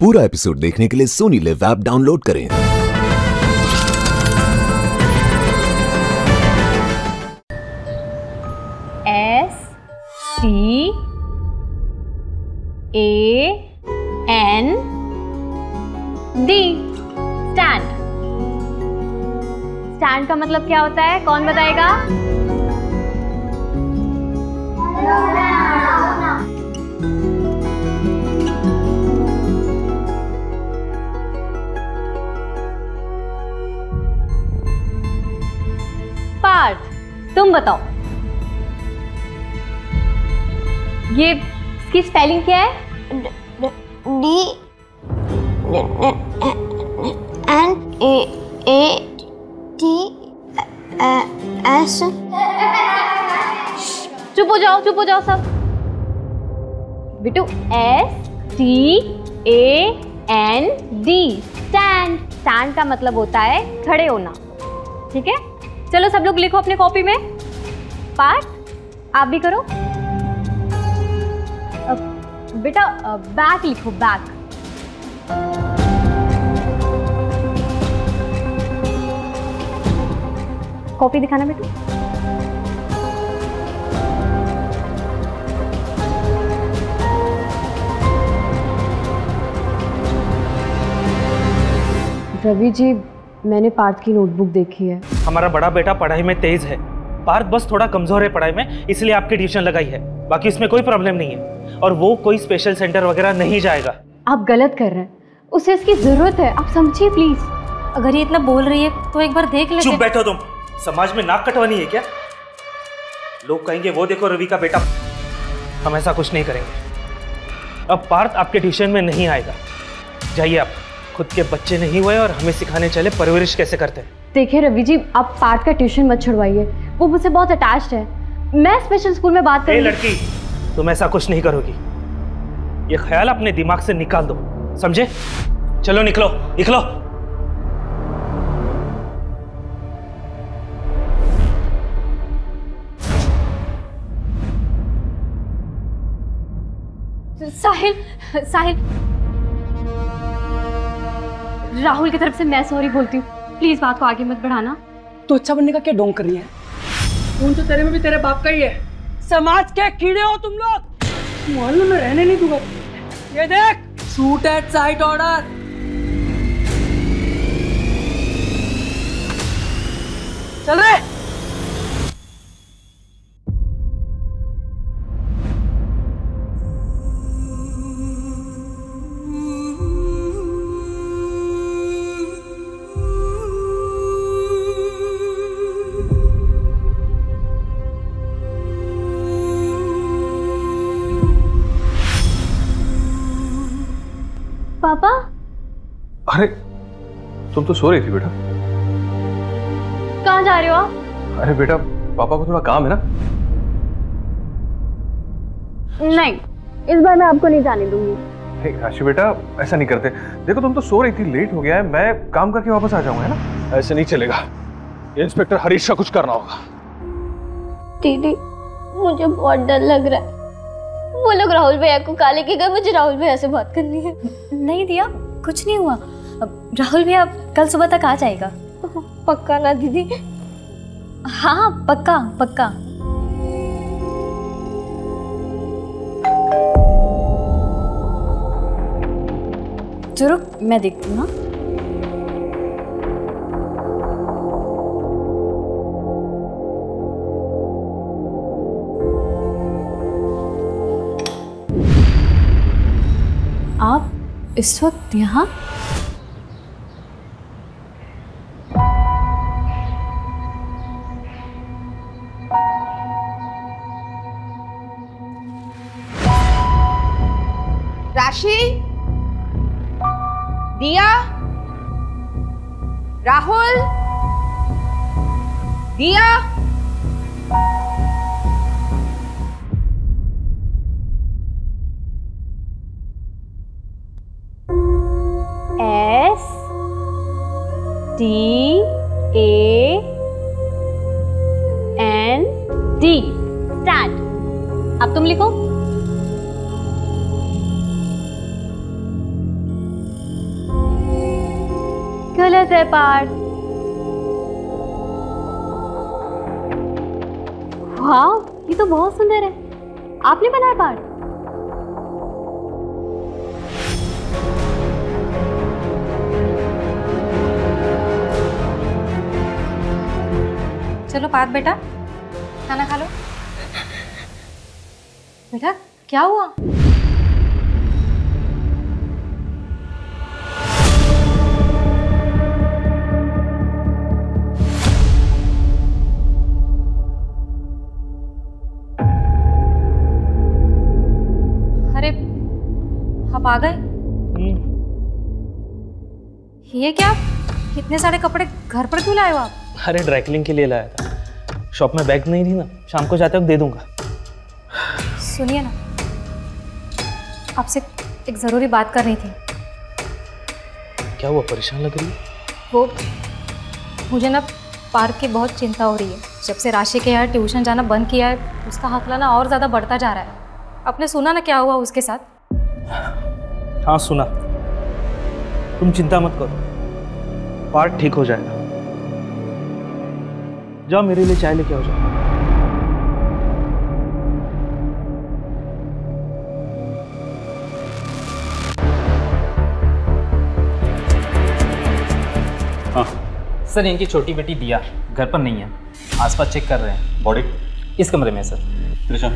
पूरा एपिसोड देखने के लिए सोनी लिव ऐप डाउनलोड करें। S T A N D stand stand का मतलब क्या होता है? कौन बताएगा? तुम बताओ। ये इसकी स्पेलिंग क्या है? D N A A T S. चुप हो जाओ चुप हो जाओ सब। Bittu S T A N D. Stand. Stand का मतलब होता है खड़े होना। ठीक है? चलो सब लोग लिखो अपने कॉपी में। पार्ट, आप भी करो। बेटा बैक लिखो बैक कॉपी दिखाना बेटू। रवि जी मैंने पार्थ की नोटबुक देखी है। हमारा बड़ा बेटा पढ़ाई में तेज है। पार्थ बस थोड़ा कमज़ोर है पढ़ाई में इसलिए आपकी ट्यूशन लगाई है। बाकी इसमें कोई प्रॉब्लम नहीं है। और वो कोई स्पेशल सेंटर वगैरह नहीं जाएगा। आप गलत कर रहे हैं। उसे इसकी ज़रूरत है। आप समझिए प्लीज़ अगर ये इतना बोल रही है तो एक बार देख लेते। चुप बैठो तुम। समाज में नाक कटवानी है क्या? लोग कहेंगे वो देखो रवि का बेटा। हम ऐसा कुछ नहीं करेंगे। अब पार्थ आपके ट्यूशन में नहीं आएगा। जाइए आप। खुद के बच्चे नहीं हुए और हमें सिखाने चले परवरिश कैसे करते हैं? देखिए रवि जी आप पार्थ का ट्यूशन मत छुड़वाइए। वो मुझसे बहुत अटैच्ड है। मैं स्पेशल स्कूल में बात ए करूँगी। लड़की तुम ऐसा कुछ नहीं करोगी। ये ख्याल अपने दिमाग से निकाल दो समझे? चलो निकलो निकलो। साहिल साहिल। राहुल की तरफ़ से मैं सॉरी बोलती हूँ। प्लीज़ बात को आगे मत बढ़ाना। तो अच्छा बनने का क्या डोंग कर रही है? खून तो तेरे में भी तेरे बाप का ही है। समाज के कीड़े हो तुम लोग। मोहल्ले में रहने नहीं दूँगा। ये देख। सूट एट साइट ऑर्डर चल रहे अरे तुम तो सो रही थी बेटा। कहाँ जा रहे हो आप? अरे बेटा पापा को थोड़ा काम है ना? नहीं इस बार मैं आपको नहीं जाने दूँगी। हे, राशि बेटा ऐसा नहीं करते। देखो तुम तो सो रही थी लेट हो गया है। मैं काम करके वापस आ जाऊँगा है ना? ऐसे नहीं चलेगा। इंस्पेक्टर हरीश का कुछ करना होगा। दीदी मुझे बहुत डर लग रहा है। वो लोग राहुल भैया को काले के गए मुझे राहुल भैया से बात करनी है। नहीं दिया कुछ नहीं हुआ। राहुल भी अब कल सुबह तक आ जाएगा। पक्का ना दीदी? हाँ पक्का पक्का। तो रुक मैं देखती हूँ हाँ। आप इस वक्त यहाँ? Rashi? Diya? Rahul? Diya? S T A N D stand अब तुम लिखो। गलत है पार्थ वाह ये तो बहुत सुंदर है। आपने बनाया पार्थ चलो पार्थ बेटा, खाना खा लो। बेटा, क्या हुआ? आप आ गए? हम्म, ये क्या? इतने सारे कपड़े घर पर क्यों लाए हो आप? अरे ड्राई क्लीन के लिए लाया था। शॉप में बैग नहीं थी ना। शाम को जाते वक्त दे दूँगा। सुनिए ना। आपसे एक ज़रूरी बात करनी थी। क्या हुआ? परेशान लग रही है? वो मुझे ना पार्क की बहुत चिंता हो रही है। जब से राशि के यहाँ ट्यूशन जाना बंद किया है उसका हकला ना और ज़्यादा बढ़ता जा रहा है। आपने सुना ना क्या हुआ उसके साथ? हाँ सुना। तुम चिंता मत करो। पार्ट ठीक हो जाएगा। जाओ मेरे लिए चाय लेके आओ जाओ। सर इनकी छोटी बेटी दिया घर पर नहीं है। आसपास चेक कर रहे हैं। बॉडी इस कमरे में है सर। त्रिशा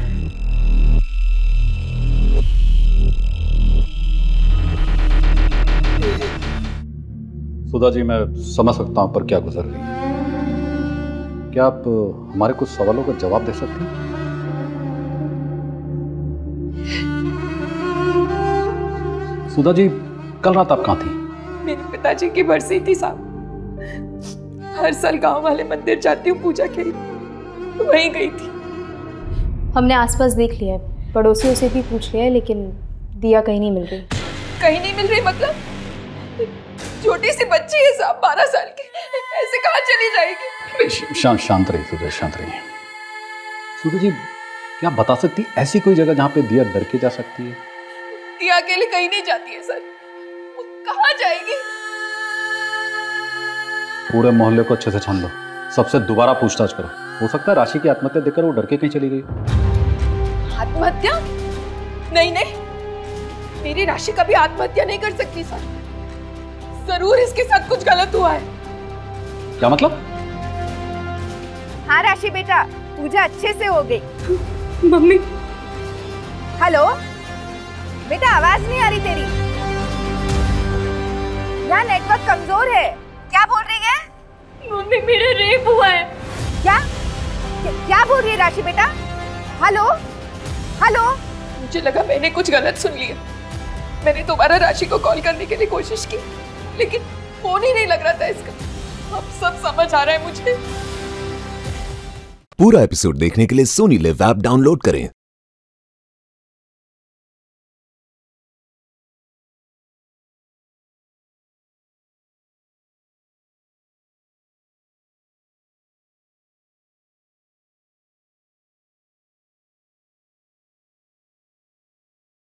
सुधा जी मैं समझ सकता हूँ पर क्या गुजर रही है। क्या आप हमारे कुछ सवालों का जवाब दे सकती हैं? सुधा जी कल रात आप कहाँ थी? मेरे पिताजी की बरसी थी साहब। हर साल गाँव वाले मंदिर जाती हूँ पूजा के लिए। वहीं गई थी। हमने आसपास देख लिया है। पड़ोसियों से भी पूछ लिया है लेकिन दिया कहीं नहीं मिल रही। कहीं नहीं मिल रही मतलब? छोटी सी बच्ची है साहब बारह साल की। ऐसे कहाँ चली जाएगी? श- शा, शांत रहिए सुधा शांत रहिए। सुधा जी क्या बता सकती ऐसी कोई जगह जहाँ पे दिया डर के जा सकती है? दिया अकेले कहीं नहीं जाती है सर। वो कहाँ जाएगी? पूरे मोहल्ले को अच्छे से छान लो। सबसे दोबारा पूछताछ करो। हो सकता है राशि की आत्महत्या देखकर वो डर के कहीं चली गई आत्महत्या? नहीं नहीं। मेरी राशि कभी आत्महत्या नहीं कर सकती सर। ज़रूर इसके साथ कुछ गलत हुआ है। क्या मतलब? हाँ राशि बेटा पूजा अच्छे से हो गई। मम्मी। हेलो? बेटा आवाज़ नहीं आ रही तेरी। यहाँ नेटवर्क कमज़ोर है। क्या बोल रही है? मम्मी मेरा रेप हुआ है। क्या? क्या- क्या बोल रही है राशि बेटा? हेलो? हेलो? मुझे लगा मैंने कुछ गलत सुन लिया। मैंने दोबारा राशि को कॉल करने के लिए कोशिश की। लेकिन फ़ोन ही नहीं लग रहा था इसका। अब सब समझ आ रहा है मुझे। पूरा एपिसोड देखने के लिए सोनी लिव ऐप डाउनलोड करें।